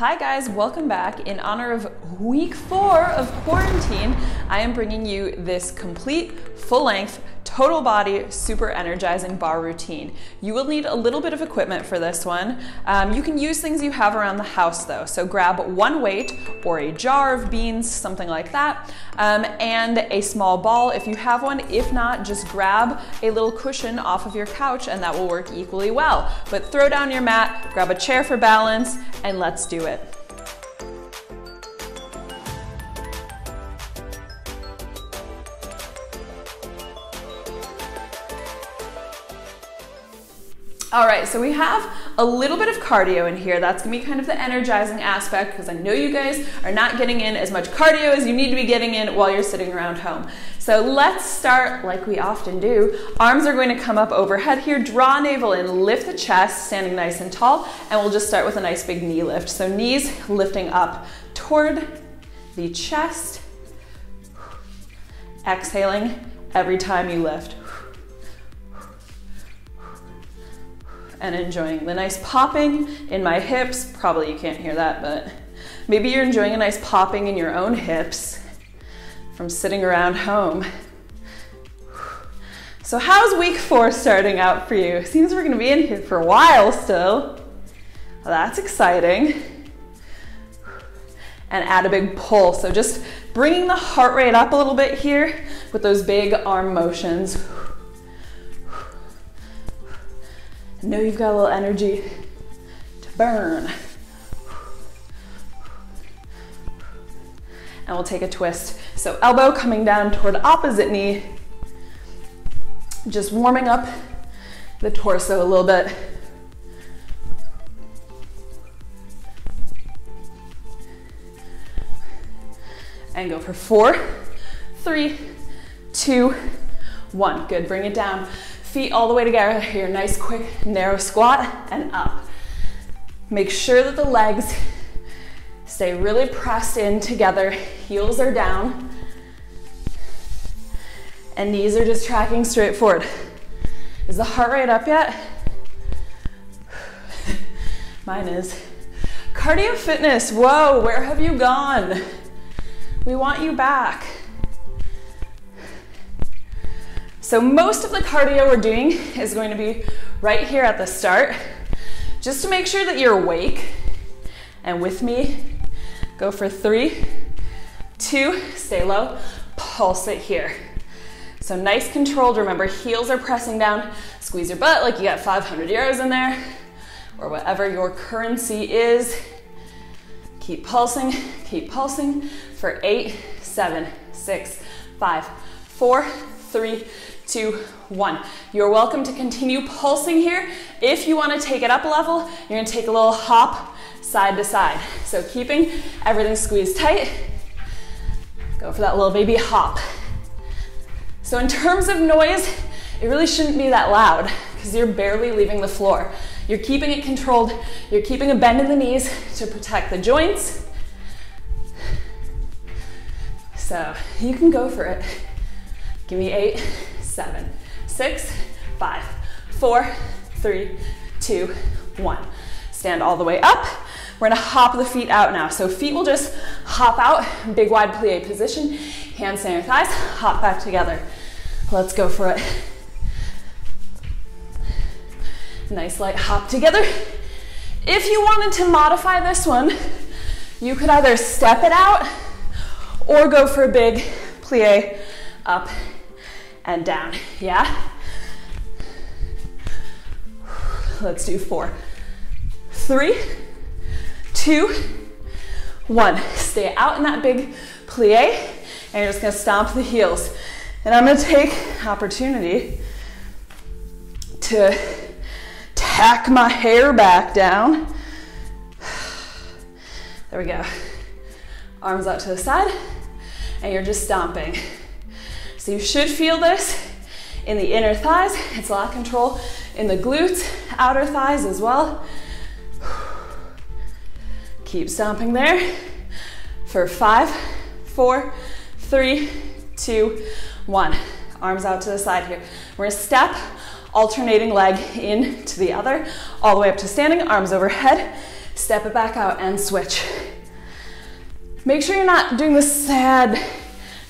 Hi guys, welcome back. In honor of week four of quarantine, I am bringing you this complete, full length, total body, super energizing barre routine. You will need a little bit of equipment for this one. Um, you can use things you have around the house though. So grab one weight or a jar of beans, something like that, um, and a small ball if you have one. If not, just grab a little cushion off of your couch and that will work equally well. But throw down your mat, grab a chair for balance, and let's do it. All right, so we have a little bit of cardio in here. That's gonna be kind of the energizing aspect because I know you guys are not getting in as much cardio as you need to be getting in while you're sitting around home. So let's start like we often do. Arms are going to come up overhead here. Draw navel in, lift the chest, standing nice and tall, and we'll just start with a nice big knee lift. So knees lifting up toward the chest. Exhaling every time you lift. And enjoying the nice popping in my hips. Probably you can't hear that, but maybe you're enjoying a nice popping in your own hips from sitting around home. So how's week four starting out for you? Seems we're gonna be in here for a while still. Well, that's exciting. And add a big pull. So just bringing the heart rate up a little bit here with those big arm motions. Know you've got a little energy to burn. And we'll take a twist. So elbow coming down toward opposite knee. Just warming up the torso a little bit. And go for four, three, two, one. Good, bring it down. Feet all the way together here. Nice, quick, narrow squat and up. Make sure that the legs stay really pressed in together. Heels are down. And knees are just tracking straight forward. Is the heart rate up yet? Mine is. Cardio fitness, whoa, where have you gone? We want you back. So most of the cardio we're doing is going to be right here at the start, just to make sure that you're awake and with me. Go for three, two, stay low, pulse it here. So nice controlled, remember heels are pressing down, squeeze your butt like you got 500 euros in there, or whatever your currency is. Keep pulsing, keep pulsing for eight, seven, six, five, four, three, two, one. You're welcome to continue pulsing here. If you wanna take it up a level, you're gonna take a little hop side to side. So keeping everything squeezed tight. Go for that little baby hop. So in terms of noise, it really shouldn't be that loud because you're barely leaving the floor. You're keeping it controlled. You're keeping a bend in the knees to protect the joints. So you can go for it. Give me eight, seven, six, five, four, three, two, one. Stand all the way up. We're gonna hop the feet out now. So feet will just hop out, big wide plie position. Hands on your thighs, hop back together. Let's go for it. Nice light hop together. If you wanted to modify this one, you could either step it out or go for a big plie up and down. Yeah? Let's do four, three, two, one. Stay out in that big plie, and you're just gonna stomp the heels. And I'm gonna take opportunity to tack my hair back down. There we go. Arms out to the side, and you're just stomping. So you should feel this in the inner thighs. It's a lot of control in the glutes, outer thighs as well. Keep stomping there for five, four, three, two, one. Arms out to the side here. We're gonna step, alternating leg in to the other, all the way up to standing, arms overhead. Step it back out and switch. Make sure you're not doing the sad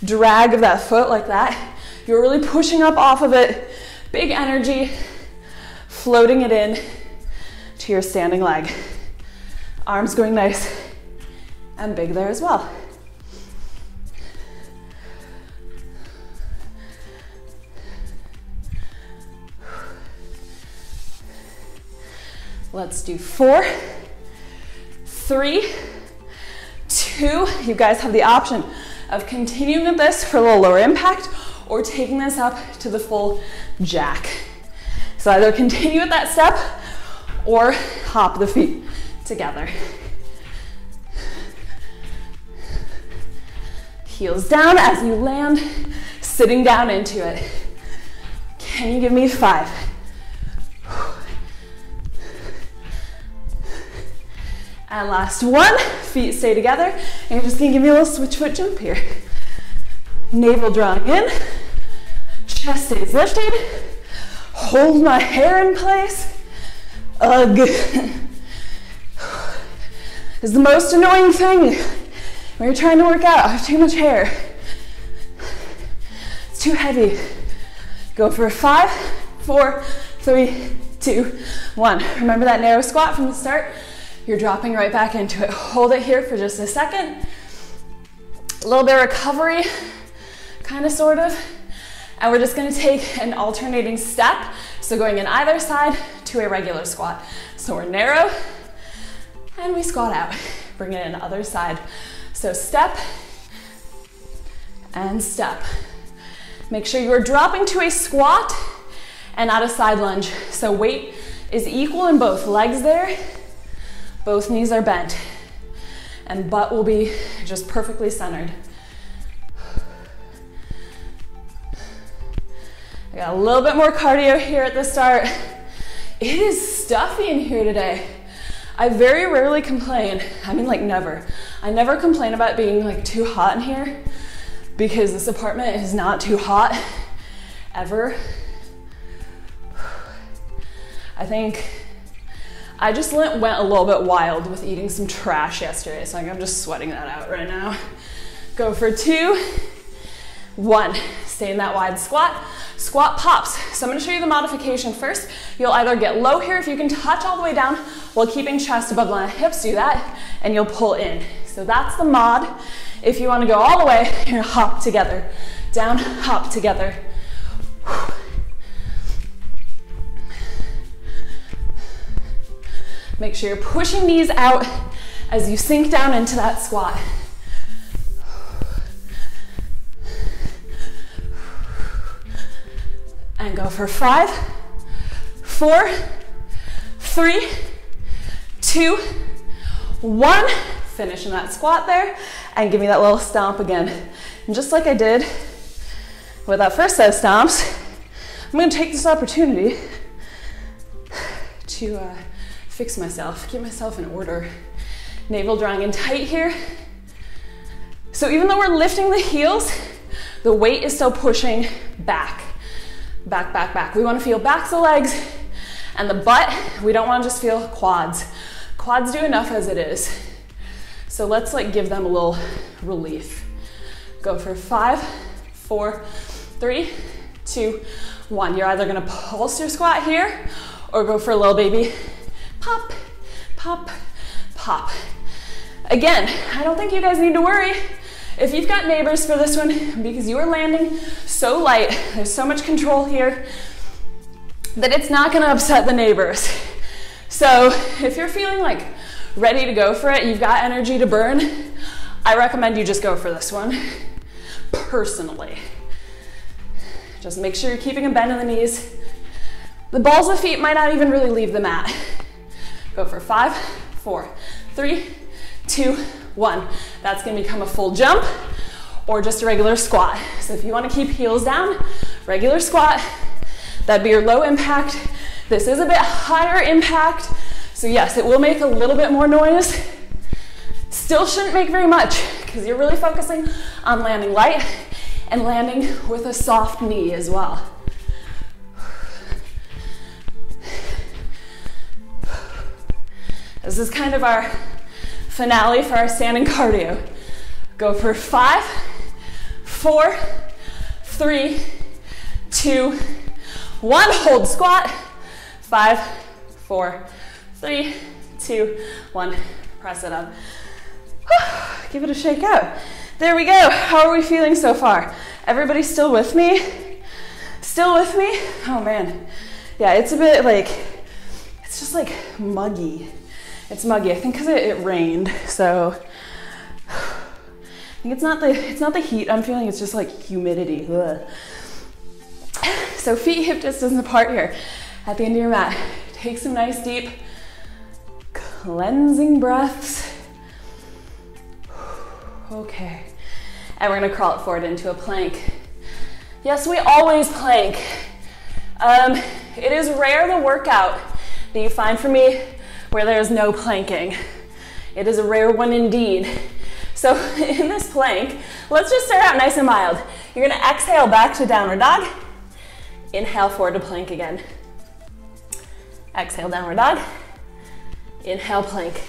drag of that foot like that. You're really pushing up off of it. Big energy, floating it in to your standing leg. Arms going nice and big there as well. Let's do four, three, two. You guys have the option of continuing with this for a little lower impact or taking this up to the full jack. So either continue with that step or hop the feet together. Heels down as you land, sitting down into it. Can you give me five? And last one, feet stay together. And you're just gonna give me a little switch foot jump here. Navel drawing in, chest stays lifted. Hold my hair in place. Ugh. Is the most annoying thing when you're trying to work out. I have too much hair. It's too heavy. Go for a five, four, three, two, one. Remember that narrow squat from the start? You're dropping right back into it. Hold it here for just a second. A little bit of recovery, kind of, sort of. And we're just gonna take an alternating step. So going in either side to a regular squat. So we're narrow and we squat out. Bring it in other side. So step and step. Make sure you're dropping to a squat and not a side lunge. So weight is equal in both legs there. Both knees are bent and butt will be just perfectly centered. I got a little bit more cardio here at the start. It is stuffy in here today. I very rarely complain. I mean, like never. I never complain about being like too hot in here because this apartment is not too hot ever. I think I just went, went a little bit wild with eating some trash yesterday, so I'm just sweating that out right now. Go for two, one. Stay in that wide squat. Squat pops. So I'm gonna show you the modification first. You'll either get low here if you can touch all the way down while keeping chest above the hips, do that, and you'll pull in. So that's the mod. If you wanna go all the way, you're hop together. Down, hop together. Make sure you're pushing knees out as you sink down into that squat. And go for five, four, three, two, one. Finish in that squat there and give me that little stomp again. And just like I did with that first set of stomps, I'm gonna take this opportunity to uh, fix myself, get myself in order. Navel drawing in tight here. So even though we're lifting the heels, the weight is still pushing back back, back, back. We wanna feel backs of legs and the butt. We don't wanna just feel quads. Quads do enough as it is. So let's like give them a little relief. Go for five, four, three, two, one. You're either gonna pulse your squat here or go for a little baby pop, pop, pop. Again, I don't think you guys need to worry if you've got neighbors for this one, because you are landing so light, there's so much control here, that it's not gonna upset the neighbors. So if you're feeling like ready to go for it, you've got energy to burn, I recommend you just go for this one, personally. Just make sure you're keeping a bend in the knees. The balls of feet might not even really leave the mat. Go for five, four, three, two, one. That's gonna become a full jump or just a regular squat. So if you wanna keep heels down, regular squat, that'd be your low impact. This is a bit higher impact. So yes, it will make a little bit more noise. Still shouldn't make very much because you're really focusing on landing light and landing with a soft knee as well. This is kind of our finale for our standing cardio. Go for five, four, three, two, one. Hold squat. Five, four, three, two, one. Press it up. Give it a shake out. There we go. How are we feeling so far? Everybody still with me? Still with me? Oh man. Yeah, it's a bit like, it's just like muggy. It's muggy. I think because it, it rained, so I think it's not the it's not the heat I'm feeling. It's just like humidity. Ugh. So feet hip distance apart here at the end of your mat. Take some nice deep cleansing breaths. Okay. And we're gonna crawl it forward into a plank. Yes, we always plank. Um, it is rare the workout that you find for me where there is no planking. It is a rare one indeed. So in this plank, let's just start out nice and mild. You're gonna exhale back to downward dog. Inhale forward to plank again. Exhale, downward dog. Inhale, plank.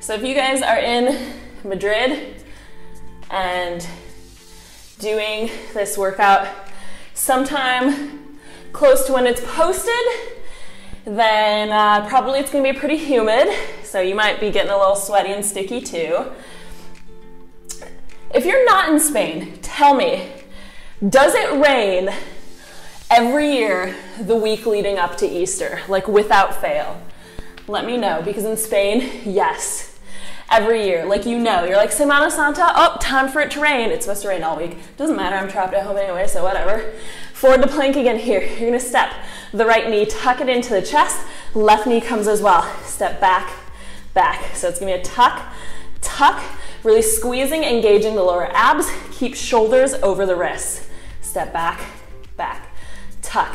So if you guys are in Madrid and doing this workout sometime close to when it's posted, then uh, probably it's gonna be pretty humid, so you might be getting a little sweaty and sticky too. If you're not in Spain, tell me, does it rain every year the week leading up to Easter, like without fail? Let me know, because in Spain, yes, every year, like you know, you're like Semana Santa, oh, time for it to rain. It's supposed to rain all week. Doesn't matter, I'm trapped at home anyway, so whatever. Forward to plank again here. You're gonna step the right knee, tuck it into the chest, left knee comes as well. Step back, back. So it's gonna be a tuck, tuck, really squeezing, engaging the lower abs. Keep shoulders over the wrists. Step back, back, tuck,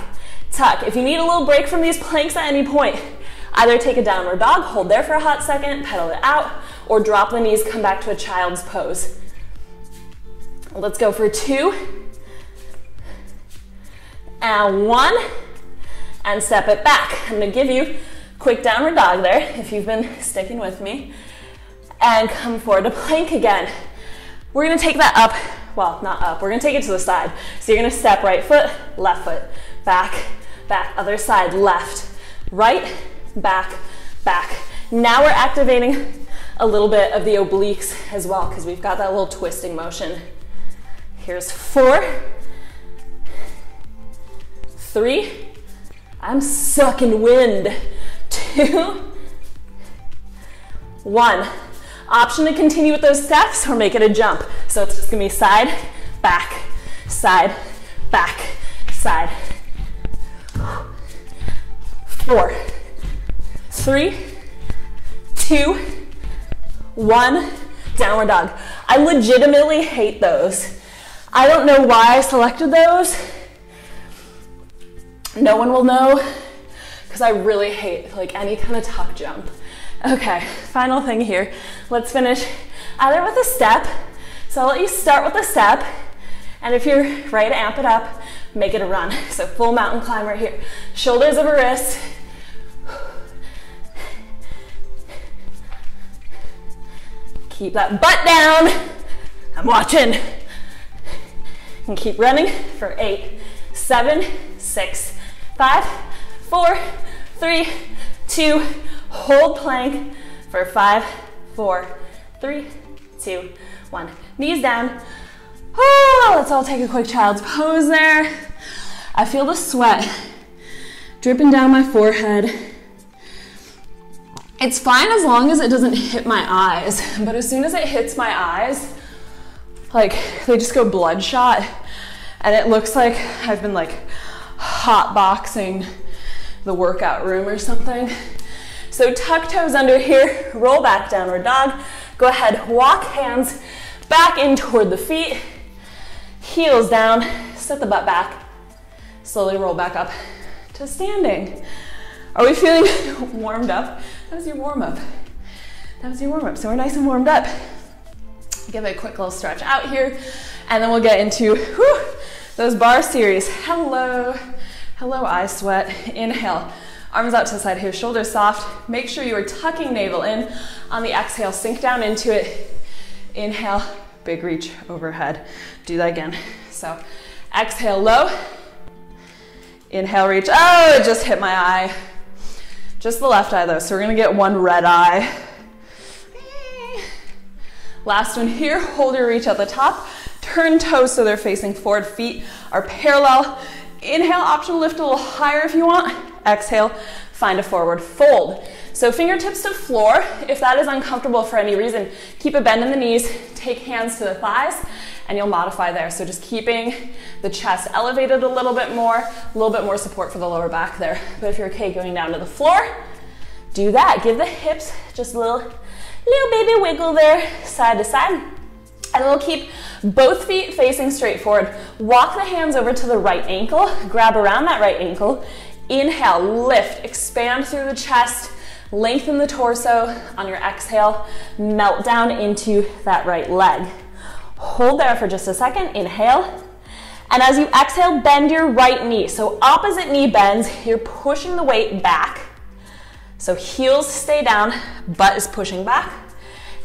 tuck. If you need a little break from these planks at any point, either take a downward dog, hold there for a hot second, pedal it out, or drop the knees, come back to a child's pose. Let's go for two, and one, and step it back. I'm gonna give you quick downward dog there, if you've been sticking with me, and come forward to plank again. We're gonna take that up, well, not up, we're gonna take it to the side. So you're gonna step right foot, left foot, back, back, other side, left, right, back, back. Now we're activating a little bit of the obliques as well because we've got that little twisting motion. Here's four, three, I'm sucking wind, two, one. Option to continue with those steps or make it a jump. So it's just gonna be side, back, side, back, side. Four, three, two, one, downward dog. I legitimately hate those. I don't know why I selected those. No one will know because I really hate like any kind of tuck jump. Okay, final thing here. Let's finish either with a step. So I'll let you start with a step. And if you're ready to amp it up, make it a run. So full mountain climber here. Shoulders over wrists. Keep that butt down. I'm watching. And keep running for eight, seven, six, five, four, three, two, hold plank for five, four, three, two, one. Knees down. Oh, let's all take a quick child's pose there. I feel the sweat dripping down my forehead. It's fine as long as it doesn't hit my eyes, but as soon as it hits my eyes, like they just go bloodshot and it looks like I've been like hot boxing the workout room or something. So tuck toes under here, roll back downward dog. Go ahead, walk hands back in toward the feet, heels down, set the butt back, slowly roll back up to standing. Are we feeling warmed up? That was your warm up. That was your warm up. So we're nice and warmed up. Give it a quick little stretch out here, and then we'll get into whew, those barre series. Hello, Hello, I sweat. Inhale, arms out to the side here, shoulders soft. Make sure you are tucking navel in. On the exhale, sink down into it. Inhale, big reach overhead. Do that again. So exhale low. Inhale, reach. Oh, it just hit my eye. Just the left eye though, so we're gonna get one red eye. Last one here, hold your reach at the top. Turn toes so they're facing forward, feet are parallel. Inhale, option lift a little higher if you want. Exhale, find a forward fold. So fingertips to floor. If that is uncomfortable for any reason, keep a bend in the knees, take hands to the thighs, and you'll modify there. So just keeping the chest elevated a little bit more, a little bit more support for the lower back there. But if you're okay going down to the floor, do that. Give the hips just a little, little baby wiggle there, side to side. And we'll keep both feet facing straight forward. Walk the hands over to the right ankle, grab around that right ankle. Inhale, lift, expand through the chest, lengthen the torso. On your exhale, melt down into that right leg. Hold there for just a second, inhale. And as you exhale, bend your right knee. So opposite knee bends, you're pushing the weight back. So heels stay down, butt is pushing back.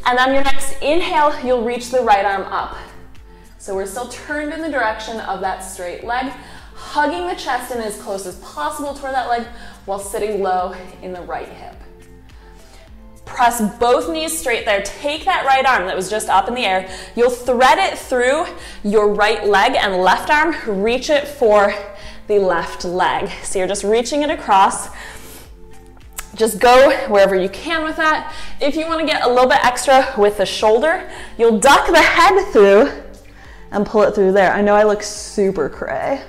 And on your next inhale, you'll reach the right arm up. So we're still turned in the direction of that straight leg, hugging the chest in as close as possible toward that leg while sitting low in the right hip. Press both knees straight there. Take that right arm that was just up in the air. You'll thread it through your right leg and left arm. Reach it for the left leg. So you're just reaching it across. Just go wherever you can with that. If you want to get a little bit extra with the shoulder, you'll duck the head through and pull it through there. I know I look super cray.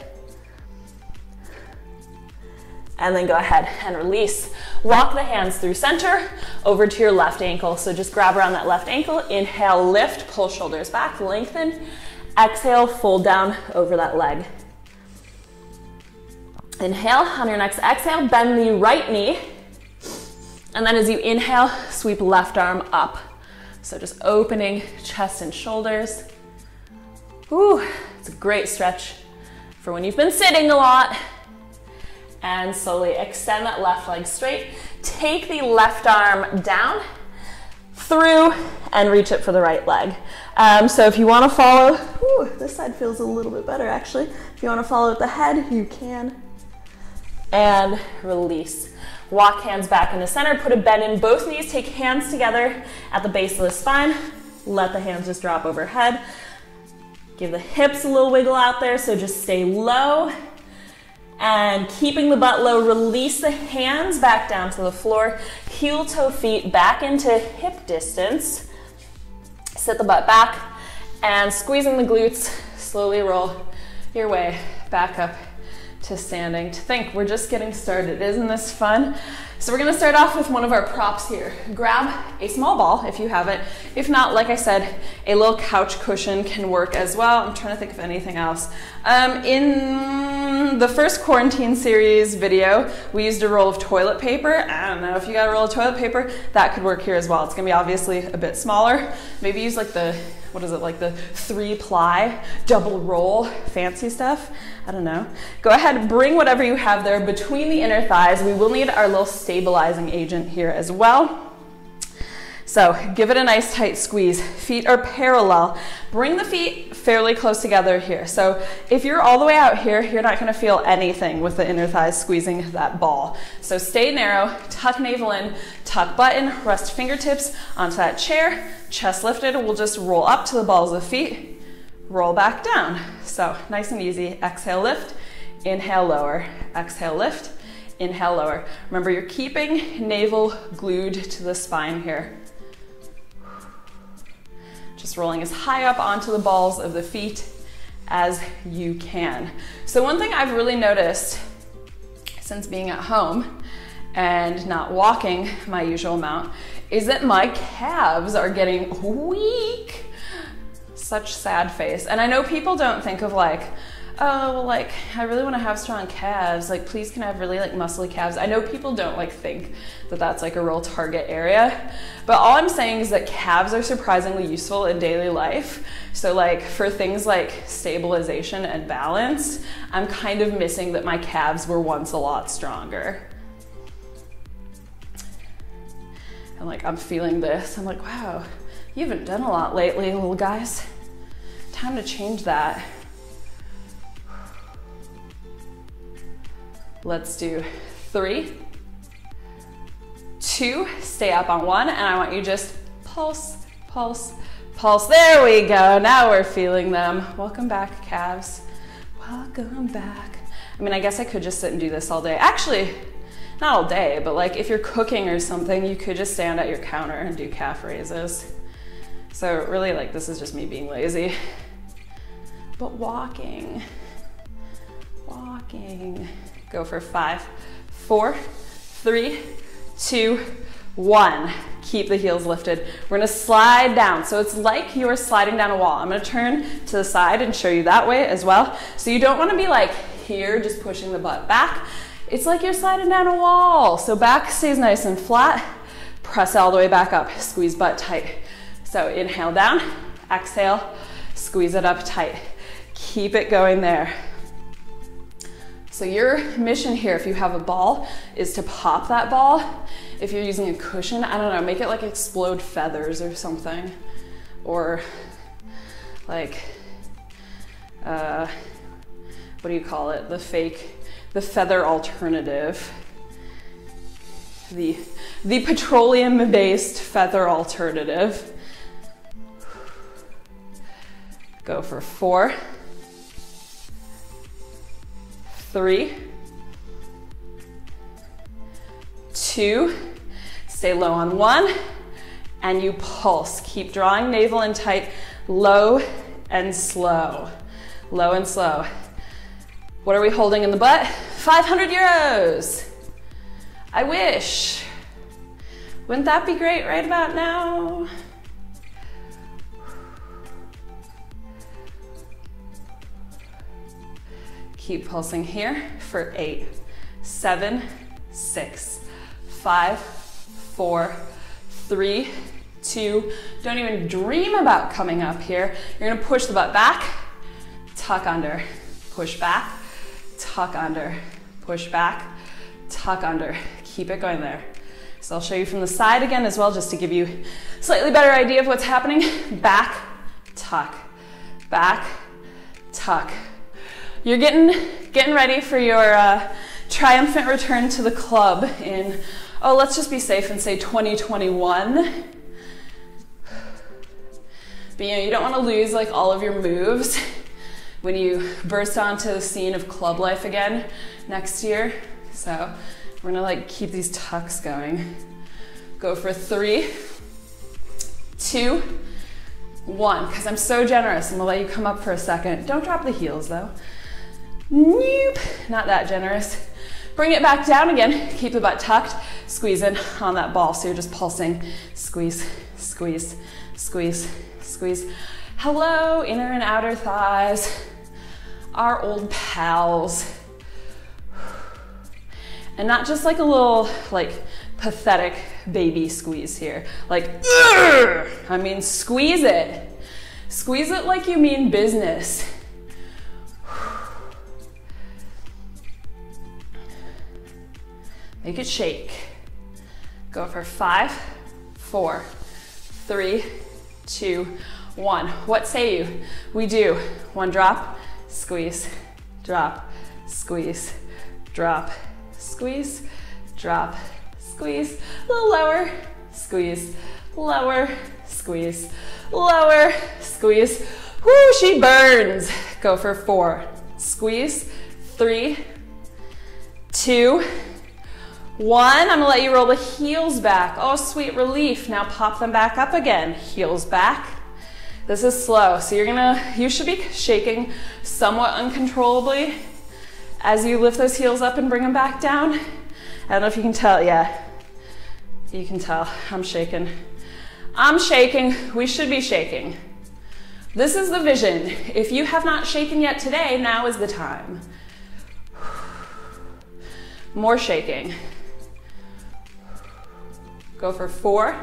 And then go ahead and release. Walk the hands through center over to your left ankle. So just grab around that left ankle. Inhale, lift, pull shoulders back, lengthen. Exhale, fold down over that leg. Inhale, on your next exhale, bend the right knee and then as you inhale, sweep left arm up. So just opening chest and shoulders. Ooh, it's a great stretch for when you've been sitting a lot. And slowly extend that left leg straight. Take the left arm down, through, and reach it for the right leg. Um, so if you want to follow, ooh, this side feels a little bit better actually. If you want to follow with the head, you can. And release. Walk hands back in the center, put a bend in both knees, take hands together at the base of the spine. Let the hands just drop overhead. Give the hips a little wiggle out there, so just stay low. And keeping the butt low, release the hands back down to the floor. Heel toe feet back into hip distance. Sit the butt back and squeezing the glutes, slowly roll your way back up to standing to think. We're just getting started. Isn't this fun? So we're gonna start off with one of our props here. Grab a small ball if you have it. If not, like I said, a little couch cushion can work as well. I'm trying to think of anything else. Um, in the first quarantine series video, we used a roll of toilet paper. I don't know if you got a roll of toilet paper, that could work here as well. It's gonna be obviously a bit smaller. Maybe use like the what is it, like the three ply, double roll, fancy stuff. I don't know. Go ahead, bring whatever you have there between the inner thighs. We will need our little stabilizing agent here as well. So give it a nice tight squeeze. Feet are parallel. Bring the feet fairly close together here. So if you're all the way out here, you're not gonna feel anything with the inner thighs squeezing that ball. So stay narrow, tuck navel in, tuck butt in, rest fingertips onto that chair, chest lifted. We'll just roll up to the balls of feet, roll back down. So nice and easy. Exhale, lift, inhale, lower. Exhale, lift, inhale, lower. Remember, you're keeping navel glued to the spine here. Just rolling as high up onto the balls of the feet as you can. So one thing I've really noticed since being at home and not walking my usual amount is that my calves are getting weak. Such sad face. And I know people don't think of like, oh, well, like, I really want to have strong calves. Like, please can I have really like muscly calves? I know people don't like think that that's like a real target area, but all I'm saying is that calves are surprisingly useful in daily life. So like for things like stabilization and balance, I'm kind of missing that my calves were once a lot stronger. And like I'm feeling this, I'm like, wow, you haven't done a lot lately, little guys. Time to change that. Let's do three, two, stay up on one, and I want you just pulse, pulse, pulse. There we go. Now we're feeling them. Welcome back, calves. Welcome back. I mean, I guess I could just sit and do this all day. Actually, not all day, but like if you're cooking or something, you could just stand at your counter and do calf raises. So really like this is just me being lazy. But walking, walking. Go for five, four, three, two, one. Keep the heels lifted. We're gonna slide down. So it's like you're sliding down a wall. I'm gonna turn to the side and show you that way as well. So you don't wanna be like here, just pushing the butt back. It's like you're sliding down a wall. So back stays nice and flat. Press all the way back up. Squeeze butt tight. So inhale down, exhale, squeeze it up tight. Keep it going there. So your mission here, if you have a ball, is to pop that ball. If you're using a cushion, I don't know, make it like explode feathers or something. Or like, uh, what do you call it? The fake, the feather alternative. The, the petroleum-based feather alternative. Go for four, three, two, stay low on one, and you pulse. Keep drawing navel in tight, low and slow, low and slow. What are we holding in the butt? 500 euros. I wish. Wouldn't that be great right about now? Keep pulsing here for eight, seven, six, five, four, three, two. Don't even dream about coming up here. You're gonna push the butt back, tuck under, push back, tuck under, push back, tuck under. Keep it going there. So I'll show you from the side again as well, just to give you a slightly better idea of what's happening. Back, tuck, back, tuck, you're getting, getting ready for your uh, triumphant return to the club in, oh, let's just be safe and say 2021. But you know, you don't want to lose like all of your moves when you burst onto the scene of club life again next year. So we're gonna like keep these tucks going. Go for three, two, one. Because I'm so generous, I'm gonna let you come up for a second. Don't drop the heels though. Nope, not that generous. Bring it back down again. Keep the butt tucked. Squeeze in on that ball. So you're just pulsing. Squeeze, squeeze, squeeze, squeeze. Hello, inner and outer thighs. Our old pals. And not just like a little, like, pathetic baby squeeze here. Like, I mean, squeeze it. Squeeze it like you mean business. Make it shake. Go for five, four, three, two, one. What say you? We do one drop, squeeze, drop, squeeze, drop, squeeze, drop, squeeze, a little lower, squeeze, lower, squeeze, lower, squeeze. Whoo, she burns. Go for four, squeeze, three, two, one, I'm gonna let you roll the heels back. Oh, sweet relief. Now pop them back up again. Heels back. This is slow, so you're gonna, you should be shaking somewhat uncontrollably as you lift those heels up and bring them back down. I don't know if you can tell, yeah. You can tell, I'm shaking. I'm shaking, we should be shaking. This is the vision. If you have not shaken yet today, now is the time. More shaking. Go for four,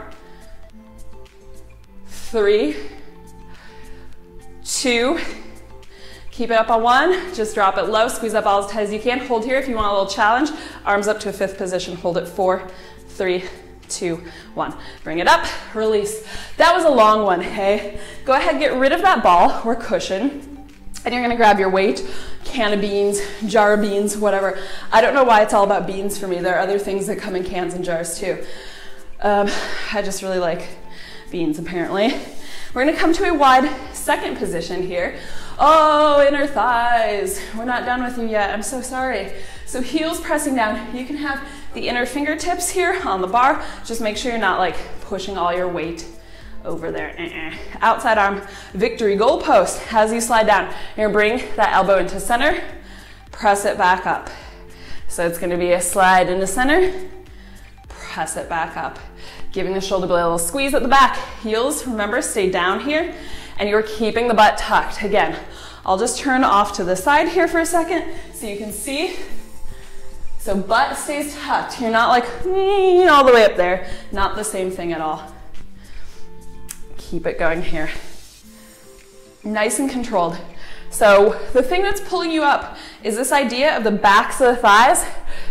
three, two, keep it up on one, just drop it low, squeeze up all as tight as you can. Hold here if you want a little challenge. Arms up to a fifth position, hold it four, three, two, one. Bring it up, release. That was a long one, hey? Go ahead, get rid of that ball or cushion. And you're gonna grab your weight, can of beans, jar of beans, whatever. I don't know why it's all about beans for me. There are other things that come in cans and jars too. Um, I just really like beans apparently. We're gonna come to a wide second position here. Oh, inner thighs. We're not done with you yet. I'm so sorry. So heels pressing down. You can have the inner fingertips here on the bar. Just make sure you're not like pushing all your weight over there. Uh -uh. Outside arm victory goalpost as you slide down. You're gonna bring that elbow into center, press it back up. So it's gonna be a slide into center, press it back up. Giving the shoulder blade a little squeeze at the back. Heels, remember, stay down here, and you're keeping the butt tucked. Again, I'll just turn off to the side here for a second so you can see. So butt stays tucked. You're not like mm, all the way up there. Not the same thing at all. Keep it going here. Nice and controlled. So the thing that's pulling you up is this idea of the backs of the thighs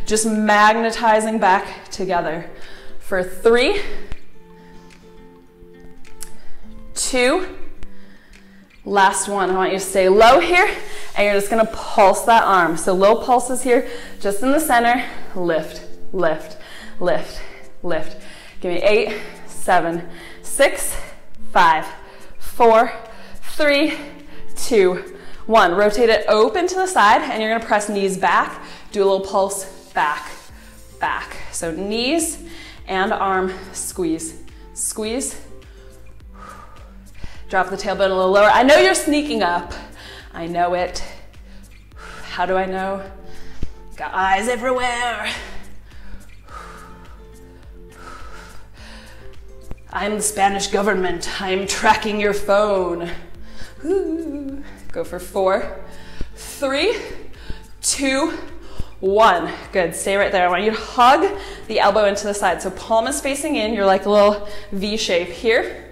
just magnetizing back together. For three, two, last one. I want you to stay low here and you're just gonna pulse that arm. So low pulses here, just in the center, lift, lift, lift, lift. Give me eight, seven, six, five, four, three, two, one. Rotate it open to the side and you're gonna press knees back. Do a little pulse back, back. So knees and arm squeeze, squeeze. Drop the tailbone a little lower. I know you're sneaking up. I know it. How do I know? Got eyes everywhere. I'm the Spanish government. I'm tracking your phone. Go for four, three, two, one. Good, stay right there. I want you to hug the elbow into the side. So palm is facing in, you're like a little V shape here.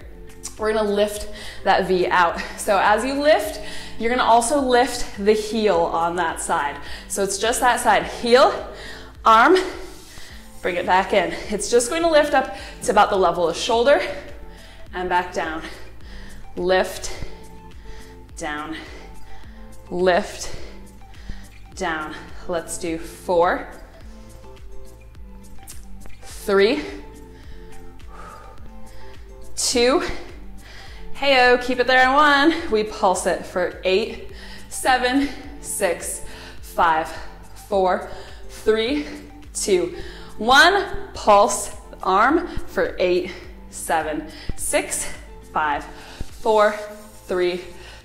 We're gonna lift that V out. So as you lift, you're gonna also lift the heel on that side. So it's just that side, heel, arm, Bring it back in. It's just going to lift up to about the level of shoulder and back down. Lift, down, lift, down. Let's do four, three, two, heyo, keep it there in one. We pulse it for eight, seven, six, five, four, three, two, one, pulse arm for eight, seven, six, five, four, three,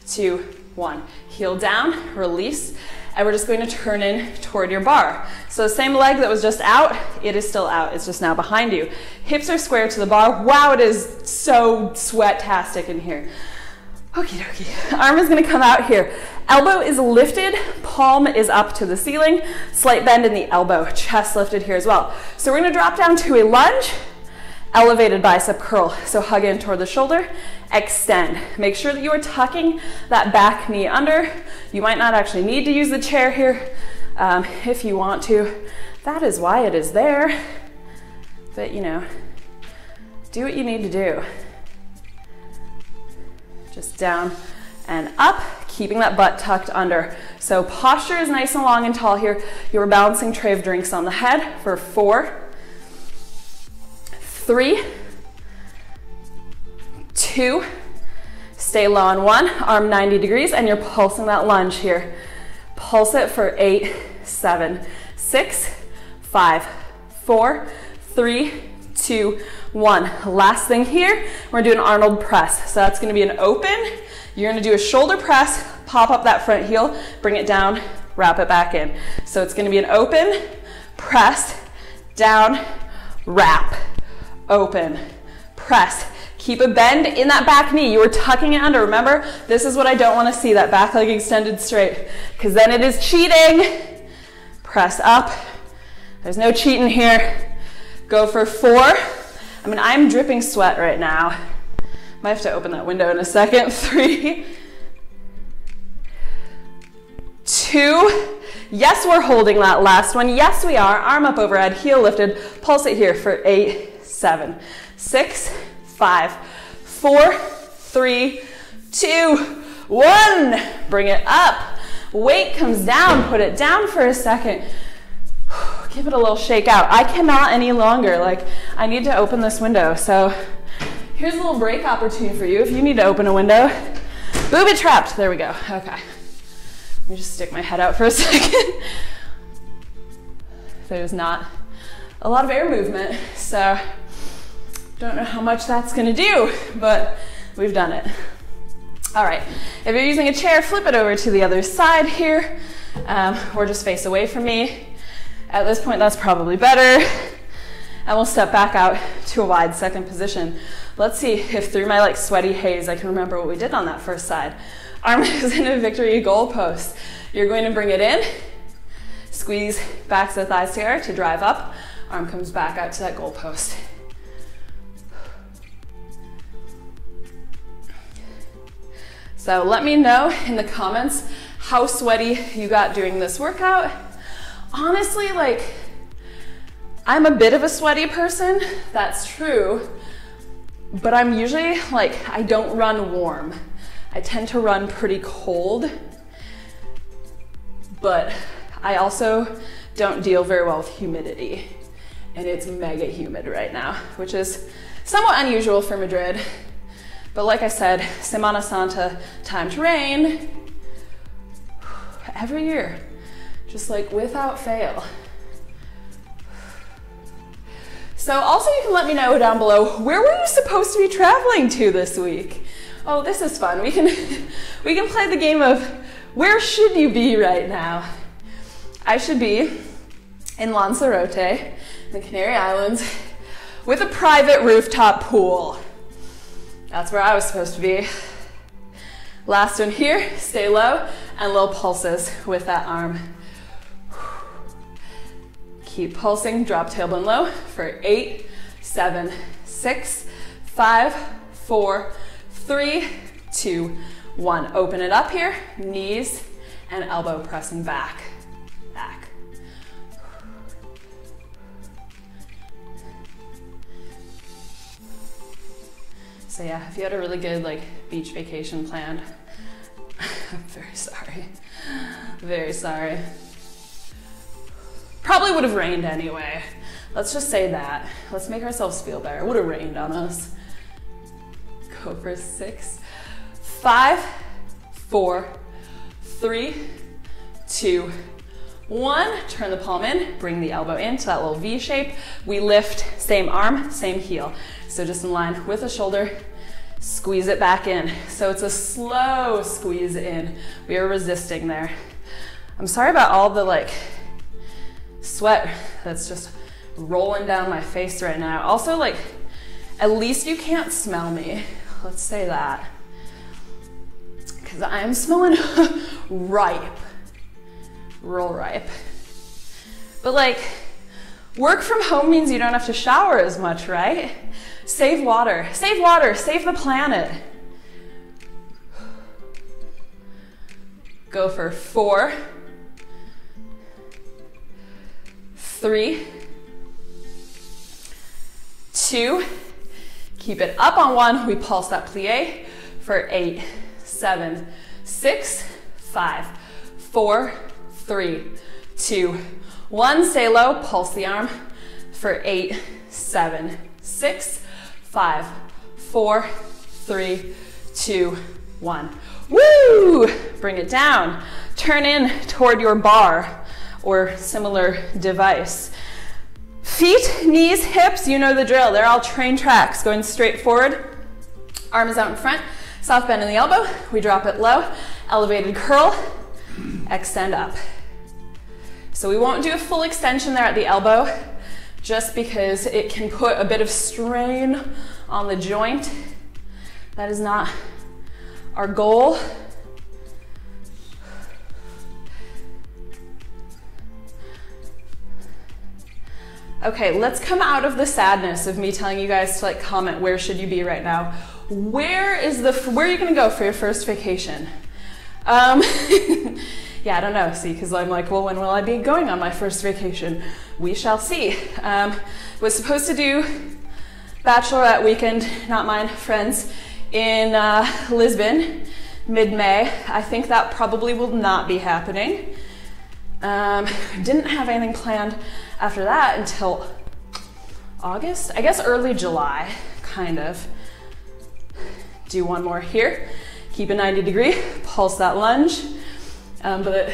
two, one. Heel down, release, and we're just going to turn in toward your bar. So the same leg that was just out, it is still out. It's just now behind you. Hips are square to the bar. Wow, it is so sweat-tastic in here. Okie dokie. Arm is gonna come out here. Elbow is lifted, palm is up to the ceiling, slight bend in the elbow, chest lifted here as well. So we're gonna drop down to a lunge, elevated bicep curl. So hug in toward the shoulder, extend. Make sure that you are tucking that back knee under. You might not actually need to use the chair here um, if you want to. That is why it is there. But you know, do what you need to do. Just down and up, keeping that butt tucked under. So posture is nice and long and tall here. You're balancing tray of drinks on the head for four, three, two, stay low on one, arm 90 degrees, and you're pulsing that lunge here. Pulse it for eight, seven, six, five, four, three, two, one. Last thing here, we're doing Arnold press. So that's gonna be an open. You're gonna do a shoulder press, pop up that front heel, bring it down, wrap it back in. So it's gonna be an open, press, down, wrap, open, press. Keep a bend in that back knee. You are tucking it under. Remember, this is what I don't want to see, that back leg extended straight, because then it is cheating. Press up. There's no cheating here. Go for four. I mean, I'm dripping sweat right now. Might have to open that window in a second. Three, two. Yes, we're holding that last one. Yes, we are. Arm up overhead, heel lifted. Pulse it here for eight, seven, six, five, four, three, two, one. Bring it up. Weight comes down. Put it down for a second. Give it a little shake out. I cannot any longer. Like, I need to open this window. So, here's a little break opportunity for you if you need to open a window. Booby trapped. There we go. Okay. Let me just stick my head out for a second. There's not a lot of air movement, so don't know how much that's gonna do, but we've done it. All right, if you're using a chair, flip it over to the other side here, um, or just face away from me. At this point, that's probably better. And we'll step back out to a wide second position. Let's see if through my like sweaty haze, I can remember what we did on that first side. Arm is in a victory goalpost. You're going to bring it in, squeeze backs of the thighs together to drive up. Arm comes back out to that goalpost. So let me know in the comments how sweaty you got doing this workout. Honestly, like, I'm a bit of a sweaty person, that's true, but I'm usually like, I don't run warm. I tend to run pretty cold, but I also don't deal very well with humidity. And it's mega humid right now, which is somewhat unusual for Madrid. But like I said, Semana Santa, time to rain, every year, just like without fail. So also you can let me know down below, where were you supposed to be traveling to this week? Oh, this is fun. We can, we can play the game of where should you be right now? I should be in Lanzarote, the Canary Islands, with a private rooftop pool. That's where I was supposed to be. Last one here, stay low, and little pulses with that arm. Keep pulsing, drop tailbone low for eight, seven, six, five, four, three, two, one. Open it up here, knees and elbow pressing back. So yeah, if you had a really good like beach vacation planned, I'm very sorry. Very sorry. Probably would have rained anyway. Let's just say that. Let's make ourselves feel better. It would have rained on us. Go for six, five, four, three, two, one. Turn the palm in, bring the elbow into that little V shape. We lift, same arm, same heel. So just in line with the shoulder, squeeze it back in. So it's a slow squeeze in. We are resisting there. I'm sorry about all the like sweat that's just rolling down my face right now. Also like, at least you can't smell me. Let's say that. Because I'm smelling ripe, real ripe. But like, work from home means you don't have to shower as much, right? Save water, save water, save the planet. Go for four, three, two, keep it up on one. We pulse that plie for eight, seven, six, five, four, three, two, one. Stay low, pulse the arm for eight, seven, six, five, four, three, two, one. Woo! Bring it down. Turn in toward your bar or similar device. Feet, knees, hips, you know the drill. They're all train tracks going straight forward. Arm is out in front. Soft bend in the elbow. We drop it low. Elevated curl. Extend up. So we won't do a full extension there at the elbow just because it can put a bit of strain on the joint That is not our goal. Okay, let's come out of the sadness of me telling you guys to like comment where should you be right now. Where is the where are you gonna go for your first vacation? Um, yeah, I don't know. See, because I'm like, well, when will I be going on my first vacation? We shall see. Um, was supposed to do bachelorette weekend, not mine, friends, in uh, Lisbon, mid-May. I think that probably will not be happening. Um, didn't have anything planned after that until August, I guess early July, kind of. Do one more here. Keep a 90 degree, pulse that lunge. Um, but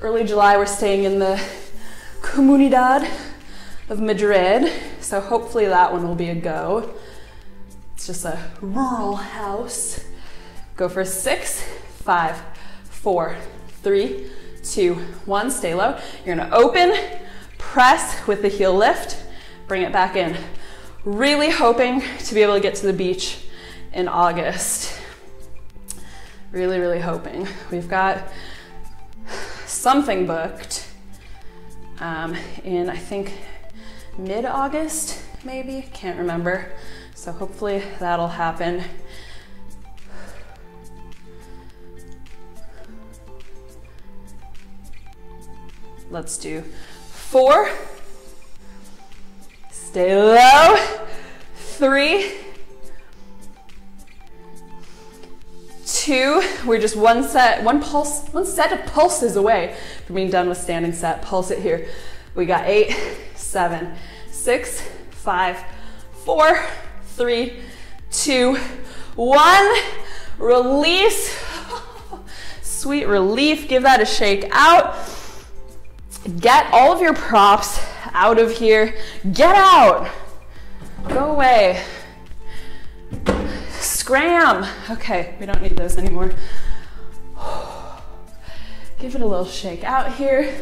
early July, we're staying in the Comunidad of Madrid. So hopefully that one will be a go. It's just a rural house. Go for six, five, four, three, two, one. Stay low. You're gonna open, press with the heel lift, bring it back in. Really hoping to be able to get to the beach in August. Really, really hoping. We've got something booked um, in, I think, mid August, maybe. Can't remember. So hopefully that'll happen. Let's do four. Stay low. Three. Two. We're just one set, one pulse, one set of pulses away from being done with standing set. Pulse it here. We got eight, seven, six, five, four, three, two, one. Release. Sweet relief. Give that a shake out. Get all of your props out of here. Get out. Go away. Scram. Okay, we don't need those anymore. Give it a little shake out here.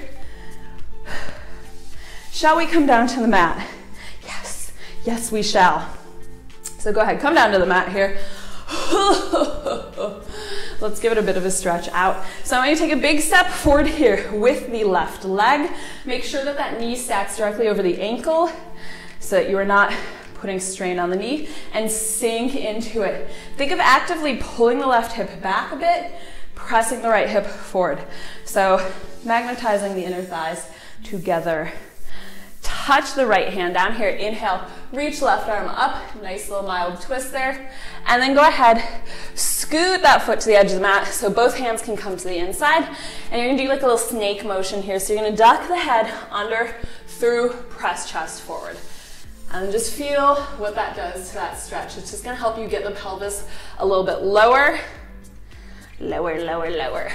Shall we come down to the mat? Yes, yes, we shall. So go ahead, come down to the mat here. Let's give it a bit of a stretch out. So I want you to take a big step forward here with the left leg. Make sure that that knee stacks directly over the ankle so that you are not putting strain on the knee and sink into it. Think of actively pulling the left hip back a bit, pressing the right hip forward. So magnetizing the inner thighs together. Touch the right hand down here. Inhale, reach left arm up. Nice little mild twist there. And then go ahead, scoot that foot to the edge of the mat so both hands can come to the inside. And you're gonna do like a little snake motion here. So you're gonna duck the head under, through, press chest forward. And just feel what that does to that stretch. It's just gonna help you get the pelvis a little bit lower, lower, lower, lower.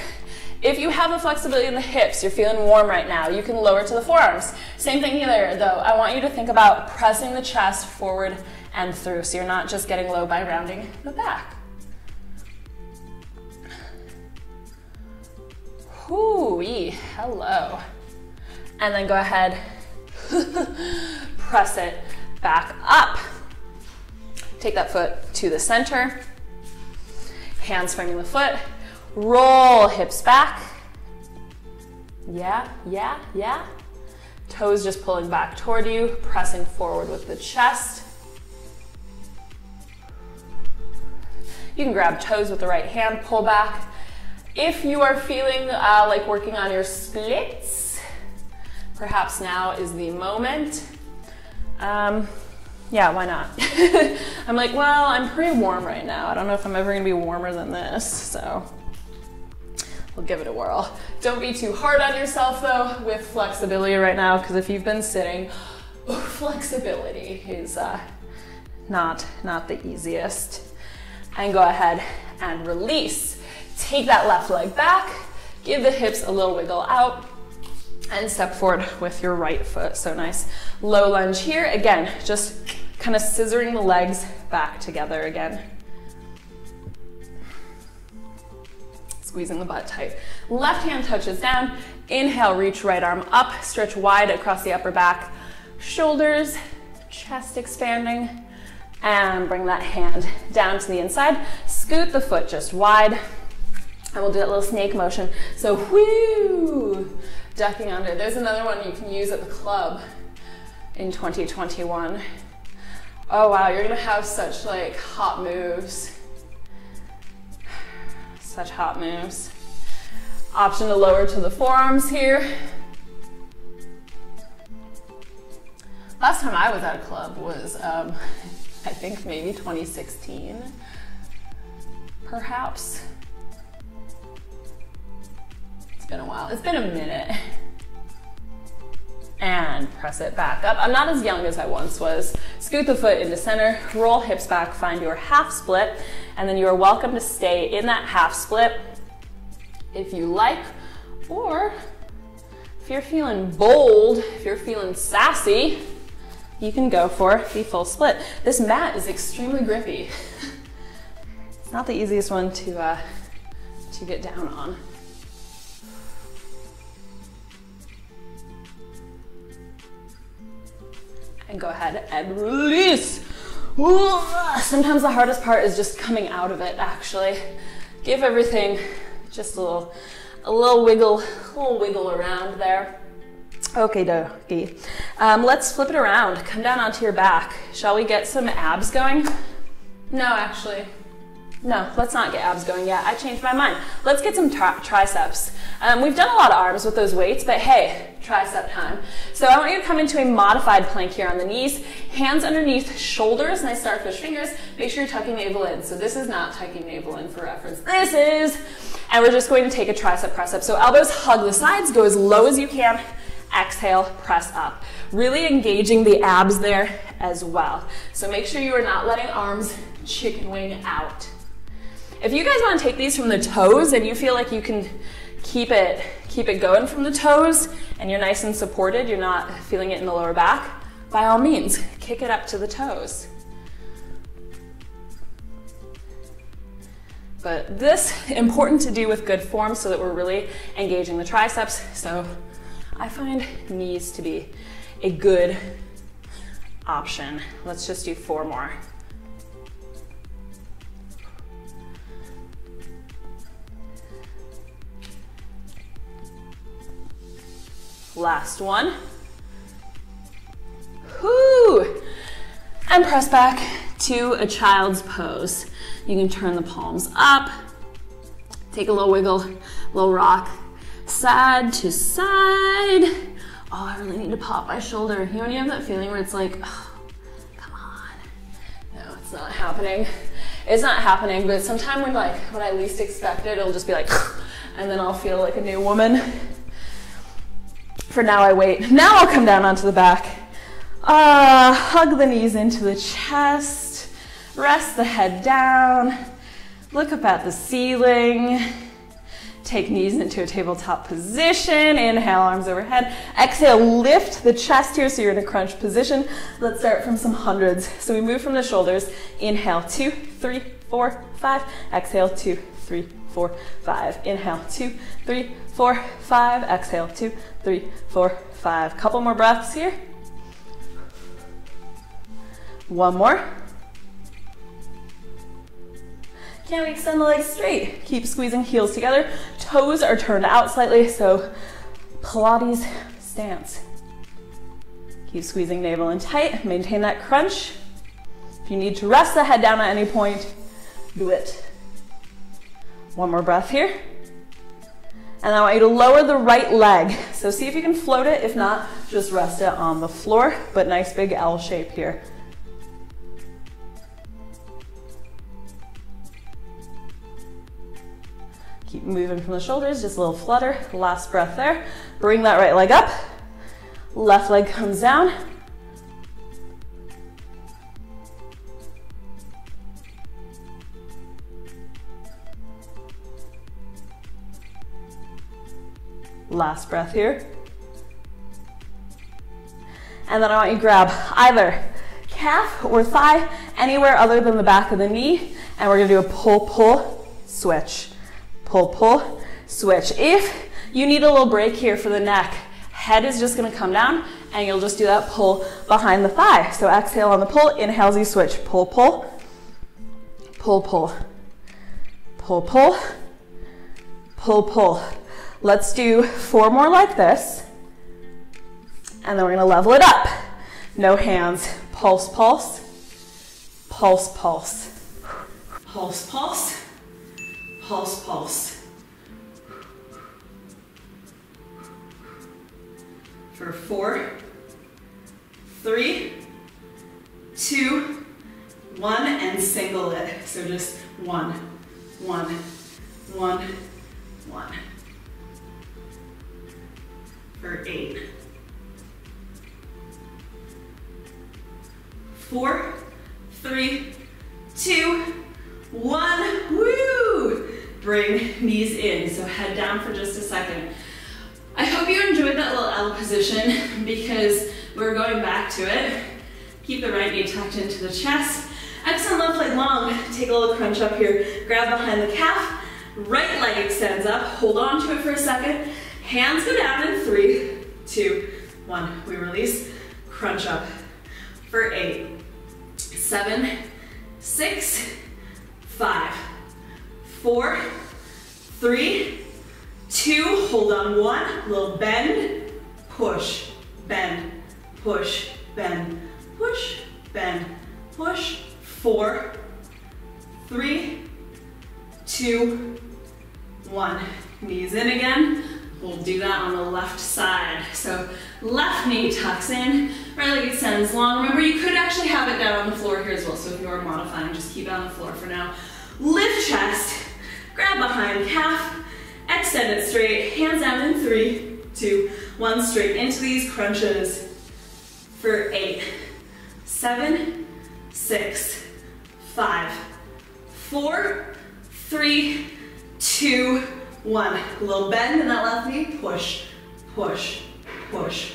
If you have the flexibility in the hips, you're feeling warm right now, you can lower to the forearms. Same thing here though. I want you to think about pressing the chest forward and through so you're not just getting low by rounding the back. Hoo-wee, hello. And then go ahead, press it back up. Take that foot to the center, hands framing the foot, roll hips back. Yeah, yeah, yeah. Toes just pulling back toward you, pressing forward with the chest. You can grab toes with the right hand, pull back. If you are feeling uh, like working on your splits, perhaps now is the moment. Um, yeah, why not? I'm like, well, I'm pretty warm right now. I don't know if I'm ever gonna be warmer than this, so we'll give it a whirl. Don't be too hard on yourself though with flexibility right now, because if you've been sitting, oh, flexibility is uh, not, not the easiest. And go ahead and release. Take that left leg back, give the hips a little wiggle out, and step forward with your right foot. So nice low lunge here. Again, just kind of scissoring the legs back together again. Squeezing the butt tight. Left hand touches down. Inhale, reach right arm up, stretch wide across the upper back. Shoulders, chest expanding. And bring that hand down to the inside. Scoot the foot just wide. And we'll do that little snake motion. So, whoo, ducking under. There's another one you can use at the club in 2021. Oh wow, you're gonna have such like hot moves. Such hot moves. Option to lower to the forearms here. Last time I was at a club was, um, I think maybe 2016, perhaps. It's been a while. It's been a minute. And press it back up. I'm not as young as I once was. Scoot the foot into center, roll hips back, find your half split, and then you are welcome to stay in that half split if you like, or if you're feeling bold, if you're feeling sassy, you can go for the full split. This mat is extremely grippy. It's not the easiest one to, uh, to get down on. And go ahead and release. Sometimes the hardest part is just coming out of it, actually. Give everything just a little, a little wiggle, a little wiggle around there. Okay, dokie. Um, let's flip it around. Come down onto your back. Shall we get some abs going? No, actually. No, let's not get abs going yet. I changed my mind. Let's get some triceps. Um, we've done a lot of arms with those weights, but hey, tricep time. So I want you to come into a modified plank here on the knees, hands underneath shoulders, nice starfish fingers. Make sure you're tucking navel in. So this is not tucking navel in for reference. This is, and we're just going to take a tricep press up. So elbows hug the sides, go as low as you can, exhale, press up. Really engaging the abs there as well. So make sure you are not letting arms chicken wing out. If you guys want to take these from the toes and you feel like you can keep it, keep it going from the toes and you're nice and supported, you're not feeling it in the lower back, by all means, kick it up to the toes. But this important to do with good form so that we're really engaging the triceps. So I find knees to be a good option. Let's just do four more. Last one. Whoo! And press back to a child's pose. You can turn the palms up, take a little wiggle, little rock, side to side. Oh, I really need to pop my shoulder. You know when you have that feeling where it's like, oh, come on. No, it's not happening. It's not happening, but sometime when like, when I least expect it, it'll just be like, and then I'll feel like a new woman. For now, I wait. Now I'll come down onto the back. Uh, hug the knees into the chest. Rest the head down. Look up at the ceiling. Take knees into a tabletop position. Inhale, arms overhead. Exhale, lift the chest here so you're in a crunch position. Let's start from some hundreds. So we move from the shoulders. Inhale, two, three, four, five. Exhale, two, three, four, five. Inhale, two, three, four, five. Exhale, two, three, four, five. Couple more breaths here. One more. Can we extend the legs straight? Keep squeezing heels together. Toes are turned out slightly, so Pilates stance. Keep squeezing navel in tight. Maintain that crunch. If you need to rest the head down at any point, do it. One more breath here. And I want you to lower the right leg. So see if you can float it. If not, just rest it on the floor, but nice big L shape here. Keep moving from the shoulders, just a little flutter. Last breath there. Bring that right leg up. Left leg comes down. Last breath here. And then I want you to grab either calf or thigh, anywhere other than the back of the knee. And we're gonna do a pull, pull, switch. Pull, pull, switch. If you need a little break here for the neck, head is just gonna come down and you'll just do that pull behind the thigh. So exhale on the pull, inhale as you switch. Pull, pull, pull, pull, pull, pull, pull, pull. Let's do four more like this. And then we're gonna level it up. No hands. Pulse, pulse, pulse, pulse. Pulse, pulse, pulse, pulse. For four, three, two, one, and single it. So just one, one, one, one. For eight. Four, three, two, one. Woo! Bring knees in. So head down for just a second. I hope you enjoyed that little L position because we're going back to it. Keep the right knee tucked into the chest. Exhale, left leg long. Take a little crunch up here. Grab behind the calf. Right leg extends up. Hold on to it for a second. Hands go down in three, two, one. We release. Crunch up for eight, seven, six, five, four, three, two, hold on one, little bend, push, bend, push, bend, push, bend, push, four, three, two, one. Knees in again. We'll do that on the left side. So left knee tucks in, right leg extends long. Remember, you could actually have it down on the floor here as well. So if you are modifying, just keep it on the floor for now. Lift chest, grab behind calf, extend it straight, hands down in three, two, one, straight into these crunches for eight, seven, six, five, four, three, two, one. Little bend in that left knee. Push, push, push,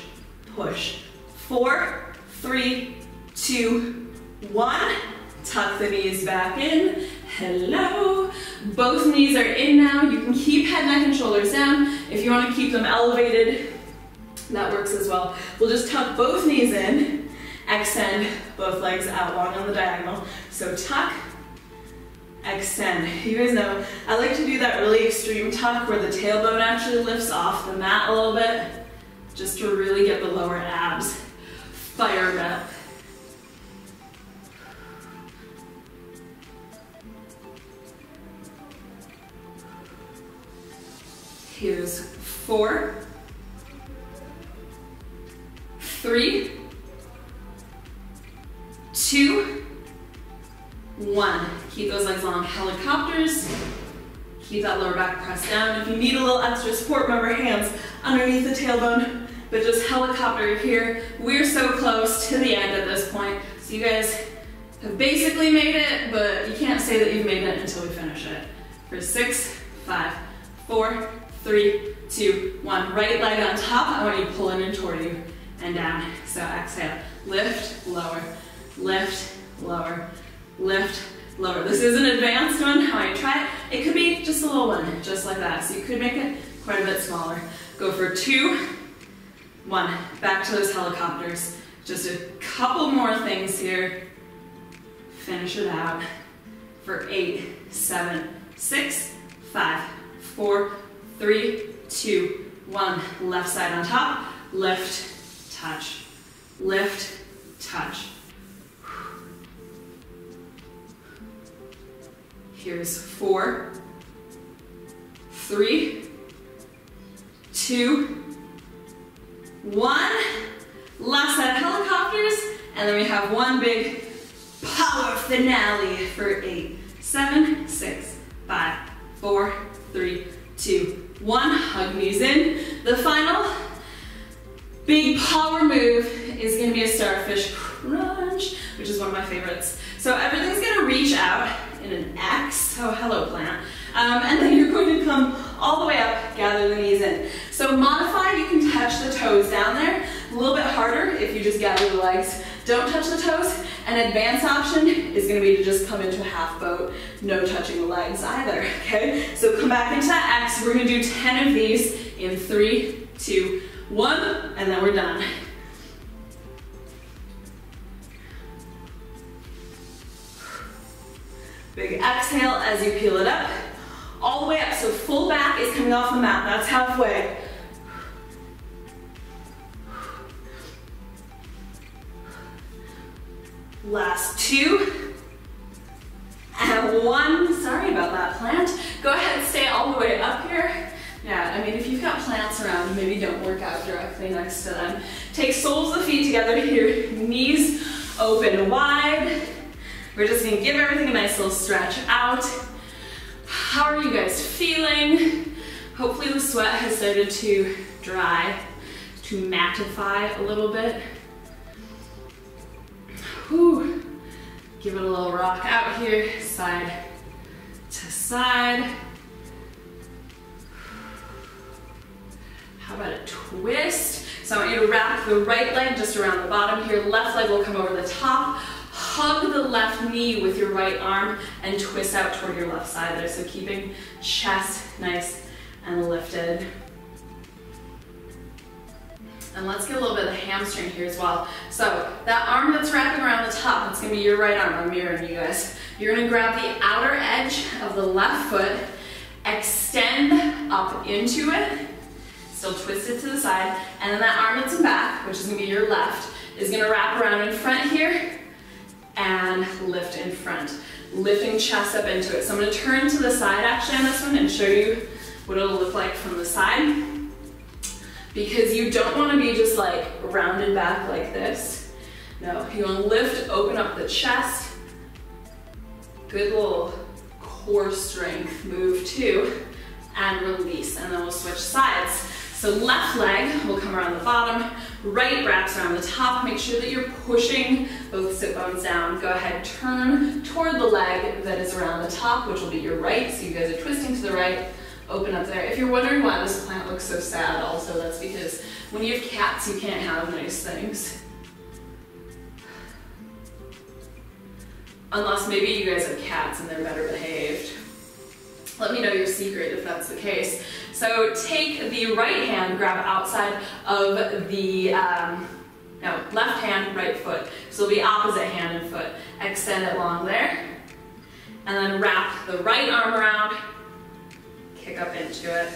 push. Four, three, two, one. Tuck the knees back in. Hello. Both knees are in now. You can keep head, neck, and shoulders down. If you want to keep them elevated, that works as well. We'll just tuck both knees in. Extend both legs out long on the diagonal. So tuck, extend. You guys know, I like to do that really extreme tuck where the tailbone actually lifts off the mat a little bit, just to really get the lower abs fired up. Here's four, three, two, one. Keep those legs long. Helicopters. Keep that lower back pressed down. If you need a little extra support, remember hands underneath the tailbone. But just helicopter here. We're so close to the end at this point. So you guys have basically made it, but you can't say that you've made it until we finish it. For six, five, four, three, two, one. Right leg on top. I want you pulling in toward you and down. So exhale. Lift, lower, lift, lower, lift, lower. This is an advanced one, how I try it. It could be just a little one, just like that. So you could make it quite a bit smaller. Go for two, one. Back to those helicopters. Just a couple more things here. Finish it out for eight, seven, six, five, four, three, two, one. Left side on top, lift, touch, lift, touch. Here's four, three, two, one. Last set of helicopters, and then we have one big power finale for eight, seven, six, five, four, three, two, one. Hug knees in. The final big power move is gonna be a starfish crunch, which is one of my favorites. So everything's gonna reach out in an X, oh hello plant, um, and then you're going to come all the way up, gather the knees in. So modify, you can touch the toes down there, a little bit harder if you just gather the legs. Don't touch the toes. An advanced option is gonna be to just come into a half boat, no touching the legs either, okay? So come back into that X, we're gonna do 10 of these in three, two, one, and then we're done. Big exhale as you peel it up. All the way up, so full back is coming off the mat. That's halfway. Last two. And one, sorry about that plant. Go ahead and stay all the way up here. Yeah, I mean, if you've got plants around, maybe don't work out directly next to them. Take soles of the feet together here, knees open wide. We're just gonna give everything a nice little stretch out. How are you guys feeling? Hopefully the sweat has started to dry, to mattify a little bit. Whew. Give it a little rock out here, side to side. How about a twist? So I want you to wrap the right leg just around the bottom here. Left leg will come over the top. Hug the left knee with your right arm and twist out toward your left side there. So keeping chest nice and lifted. And let's get a little bit of the hamstring here as well. So that arm that's wrapping around the top, that's gonna be your right arm. I'm mirroring you guys. You're gonna grab the outer edge of the left foot, extend up into it, still twist it to the side, and then that arm that's in back, which is gonna be your left, is gonna wrap around in front here and lift in front. Lifting chest up into it. So I'm gonna turn to the side actually on this one and show you what it'll look like from the side because you don't want to be just like rounded back like this. No, you want to lift, open up the chest. Good little core strength move too, and release, and then we'll switch sides. So left leg will come around the bottom, right wraps around the top. Make sure that you're pushing both sit bones down. Go ahead, turn toward the leg that is around the top, which will be your right. So you guys are twisting to the right open up there. If you're wondering why this plant looks so sad also, that's because when you have cats, you can't have nice things. Unless maybe you guys have cats and they're better behaved. Let me know your secret if that's the case. So take the right hand, grab outside of the, um, no, left hand, right foot. So it'll be opposite hand and foot. Extend it long there. And then wrap the right arm around, kick up into it.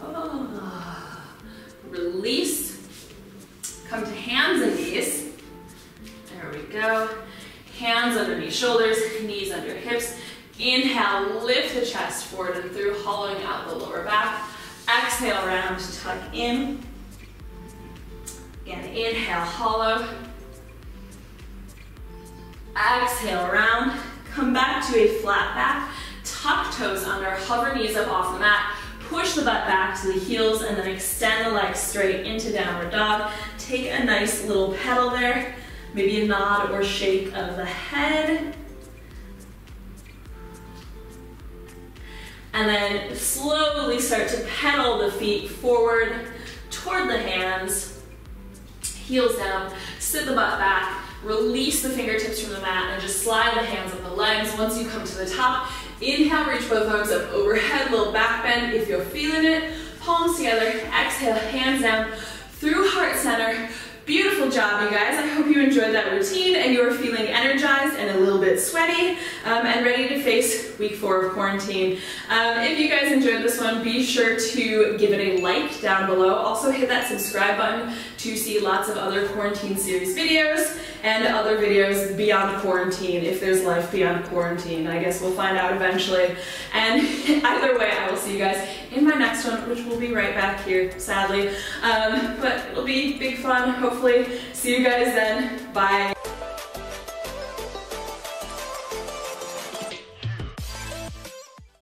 Oh. Release. Shoulders, knees under hips. Inhale, lift the chest forward and through, hollowing out the lower back. Exhale, round tuck in. And inhale, hollow. Exhale, round. Come back to a flat back, tuck toes under, hover knees up off the mat, push the butt back to the heels, and then extend the legs straight into downward dog. Take a nice little pedal there, maybe a nod or shake of the head. And then slowly start to pedal the feet forward toward the hands, heels down, sit the butt back, Release the fingertips from the mat and just slide the hands up the legs. Once you come to the top, inhale, reach both arms up overhead, little back bend if you're feeling it. Palms together, exhale, hands down through heart center. Beautiful job, you guys. I hope you enjoyed that routine and you are feeling energized and a little bit sweaty um, and ready to face week four of quarantine. Um, if you guys enjoyed this one, be sure to give it a like down below. Also hit that subscribe button to see lots of other quarantine series videos and other videos beyond quarantine, if there's life beyond quarantine. I guess we'll find out eventually. And either way, I will see you guys in my next one, which will be right back here, sadly. Um, but it'll be big fun, hopefully. See you guys then. Bye.